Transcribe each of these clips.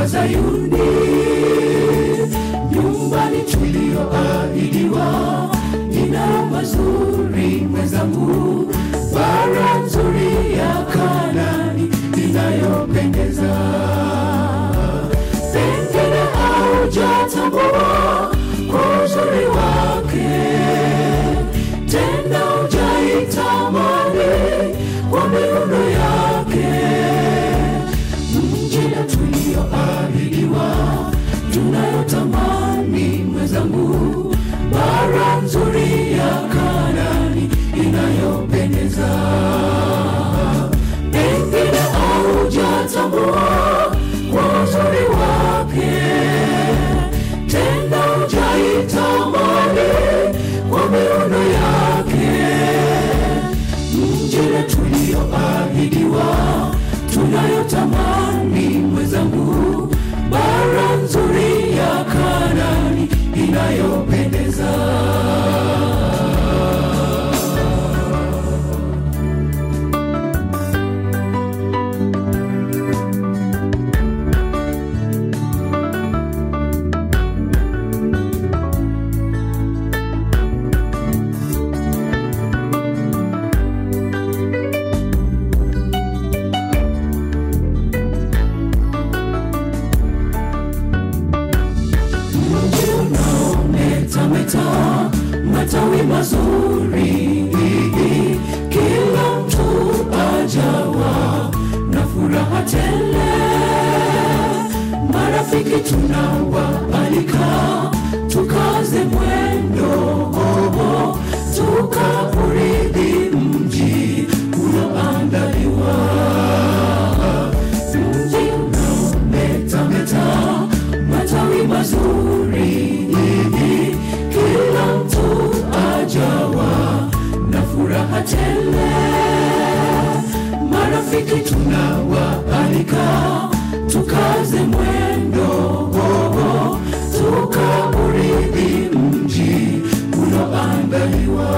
wa Zayuni, nyumbani tulioahidiwa, inayo mazuri nzuri ya Kanani inayopendeza. Pengine haujatambua kwa uzuri wake, tena hujaitamani kwa miundo yake mjini tuliyoahidiwa, tunayotamani mwenzangu, bara nzuri ya Kanani inayopendeza. Marafiki tunawaalika, tukaze mwendo, tukaurithi mji ulioandaliwa mji unaometameta, matawi mazuri, kila mtu ajawa na furaha tele. Marafiki tunawaalika, tukaze mwendo,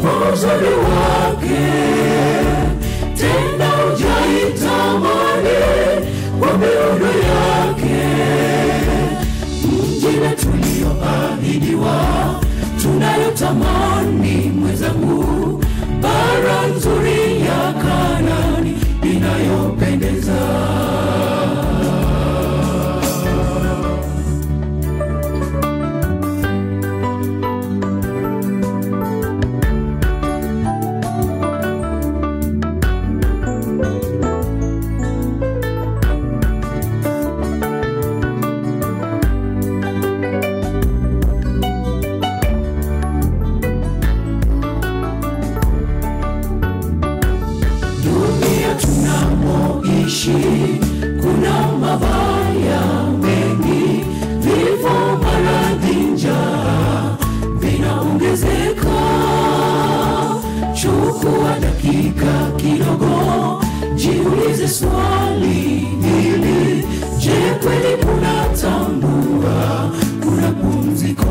kwa wake, dakika jiulize swali hili: Je, kweli unatambua kuna pumziko?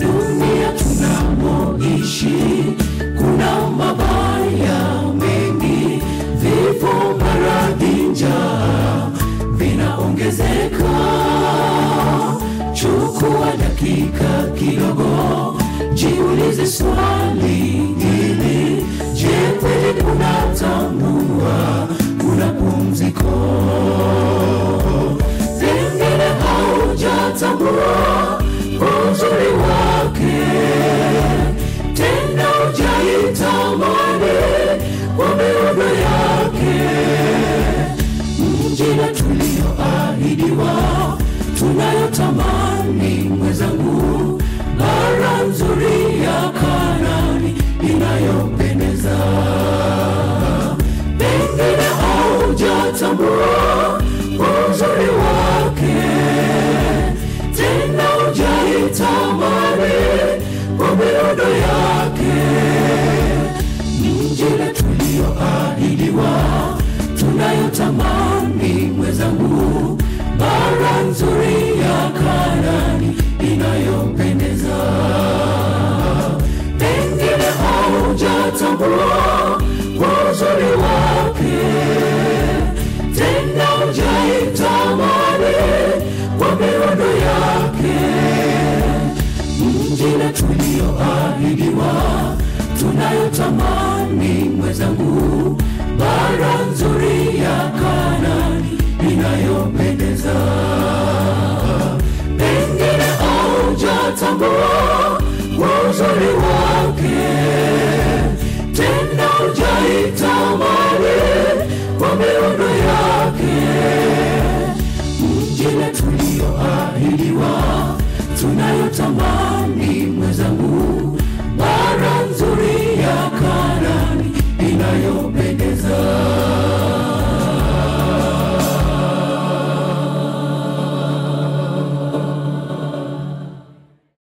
dunia tunamoishi kuna mabaya mengi, vifo, maradhi, njaa vinaongezeka. Chukua dakika kidogo, jiulize swali hili: Je, kweli unatambua kuna pumziko? Pengine haujatambua uzuri wake, tena ujaitamani kwa miundo yake. Mjini tuliyoahidiwa tunayotamani nzuri ya Kanani inayompendeza. Pengine haujatambua uzuri wake, tena hujaitamani kwa miundo yake. Njia tuliyoahidiwa tunayotamani, mwenzangu, bara nzuri ya Kanani inayompendeza